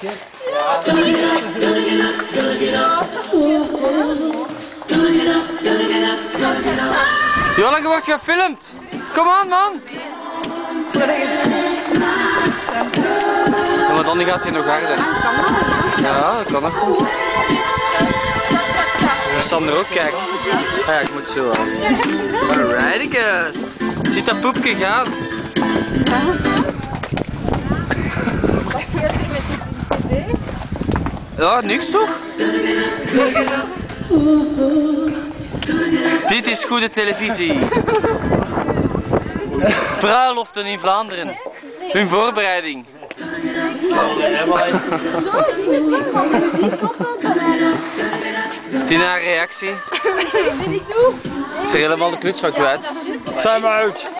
beetje. Wordt gefilmd. Kom aan, man. Ja, maar dan gaat hij nog harder. Ja, dat kan ook goed. Sander ook, kijk. Ja, ik moet zo aan. Alrighty, guys. Eh, Ziet dat poepje gaan? Ja, niks toch? Dit is goede televisie. Bruiloften in Vlaanderen. Hun voorbereiding. Tina, reactie? Doe? Is er helemaal de kluts van kwijt? Time out.